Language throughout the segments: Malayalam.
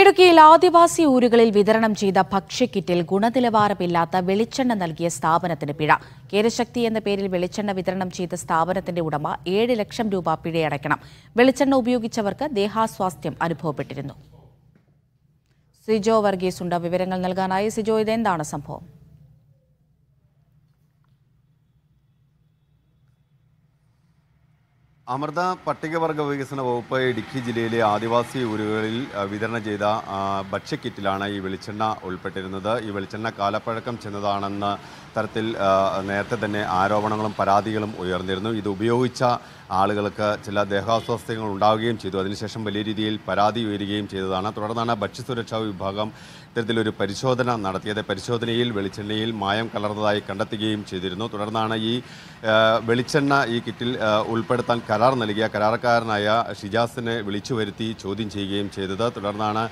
ഇടുക്കിയിൽ ആദിവാസി ഊരുകളിൽ വിതരണം ചെയ്ത ഭക്ഷ്യക്കിറ്റിൽ ഗുണനിലവാരമില്ലാത്ത വെളിച്ചെണ്ണ നൽകിയ സ്ഥാപനത്തിന് പിഴ. കേരശക്തി എന്ന പേരിൽ വെളിച്ചെണ്ണ വിതരണം ചെയ്ത സ്ഥാപനത്തിന്റെ ഉടമ ഏഴ് ലക്ഷം രൂപ പിഴയടയ്ക്കണം. വെളിച്ചെണ്ണ ഉപയോഗിച്ചവർക്ക് ദേഹാസ്വാസ്ഥ്യം അനുഭവപ്പെട്ടിരുന്നു. സിജോ വർഗീസ് ഉണ്ട വിവരങ്ങൾ നൽകാനായി സിജോ ഇതെന്താണ് സംഭവം? അമൃത പട്ടികവർഗ വികസന വകുപ്പ് ഇടുക്കി ജില്ലയിലെ ആദിവാസി ഊരുകളിൽ വിതരണം ചെയ്ത ഭക്ഷ്യക്കിറ്റിലാണ് ഈ വെളിച്ചെണ്ണ ഉൾപ്പെട്ടിരുന്നത്. ഈ വെളിച്ചെണ്ണ കാലപ്പഴക്കം ചെന്നതാണെന്ന തരത്തിൽ നേരത്തെ തന്നെ ആരോപണങ്ങളും പരാതികളും ഉയർന്നിരുന്നു. ഇത് ഉപയോഗിച്ച ആളുകൾക്ക് ചില ദേഹാസ്വാസ്ഥ്യങ്ങൾ ഉണ്ടാവുകയും ചെയ്തു. അതിനുശേഷം വലിയ രീതിയിൽ പരാതി ഉയരുകയും ചെയ്തതാണ്. തുടർന്നാണ് ഭക്ഷ്യസുരക്ഷാ വിഭാഗം ഇത്തരത്തിലൊരു പരിശോധന നടത്തിയത്. പരിശോധനയിൽ വെളിച്ചെണ്ണയിൽ മായം കലർന്നതായി കണ്ടെത്തുകയും ചെയ്തിരുന്നു. തുടർന്നാണ് ഈ വെളിച്ചെണ്ണ ഈ കിറ്റിൽ ഉൾപ്പെടുത്താൻ കരാർ നൽകിയ കരാറുകാരനായ ഷിജാസിനെ വിളിച്ചു വരുത്തി ചോദ്യം ചെയ്യുകയും ചെയ്തത്. തുടർന്നാണ്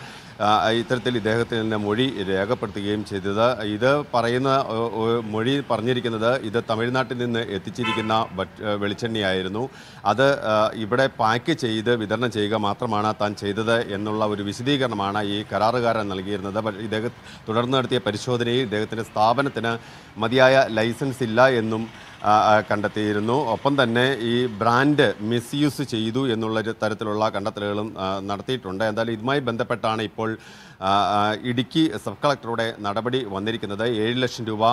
ഇത്തരത്തിൽ ഇദ്ദേഹത്തിന്റെ മൊഴി രേഖപ്പെടുത്തുകയും ചെയ്തത്. ഇത് പറയുന്ന മൊഴി പറഞ്ഞിരിക്കുന്നത് ഇത് തമിഴ്നാട്ടിൽ നിന്ന് എത്തിച്ചിരിക്കുന്ന വെളിച്ചെണ്ണയായിരുന്നു. അത് ഇവിടെ പാക്ക് ചെയ്ത് വിതരണം ചെയ്യുക മാത്രമാണ് താൻ ചെയ്തത് എന്നുള്ള ഒരു വിശദീകരണമാണ് ഈ കരാറുകാരൻ നൽകിയിരുന്നത്. ഇദ്ദേഹം തുടർന്ന് നടത്തിയ പരിശോധനയിൽ ഇദ്ദേഹത്തിന്റെ സ്ഥാപനത്തിന് മതിയായ ലൈസൻസ് ഇല്ല എന്നും കണ്ടെത്തിയിരുന്നു. ഒപ്പം തന്നെ ഈ ബ്രാൻഡ് മിസ്യൂസ് ചെയ്തു എന്നുള്ള തരത്തിലുള്ള കണ്ടെത്തലുകളും നടത്തിയിട്ടുണ്ട്. എന്തായാലും ഇതുമായി ബന്ധപ്പെട്ടാണ് ഇപ്പോൾ ഇടുക്കി സബ് കളക്ടറുടെ നടപടി വന്നിരിക്കുന്നത്. ഏഴ് ലക്ഷം രൂപ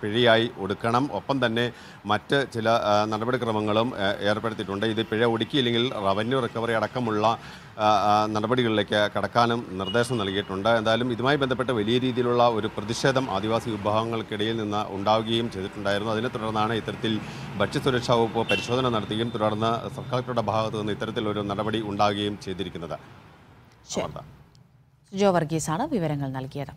പിഴയായി ഒടുക്കണം. ഒപ്പം തന്നെ മറ്റ് ചില നടപടിക്രമങ്ങളും ഏർപ്പെടുത്തിയിട്ടുണ്ട്. ഇത് പിഴ ഒടുക്കിയില്ലെങ്കിൽ റവന്യൂ റിക്കവറി അടക്കമുള്ള നടപടികളിലേക്ക് കടക്കാനും നിർദ്ദേശം നൽകിയിട്ടുണ്ട്. എന്തായാലും ഇതുമായി ബന്ധപ്പെട്ട് വലിയ രീതിയിലുള്ള ഒരു പ്രതിഷേധം ആദിവാസി വിഭാഗങ്ങൾക്കിടയിൽ നിന്ന് ഉണ്ടാവുകയും ചെയ്തിട്ടുണ്ടായിരുന്നു. അതിനെ തുടർന്നാണ് ഇത്തരത്തിൽ ഭക്ഷ്യസുരക്ഷാ വകുപ്പ് പരിശോധന നടത്തുകയും തുടർന്ന് സർക്കാരുടെ ഭാഗത്ത് നിന്ന് ഇത്തരത്തിലൊരു നടപടി ഉണ്ടാകുകയും ചെയ്തിരിക്കുന്നത്. ജോ വർഗീസാണ് വിവരങ്ങൾ നൽകിയത്.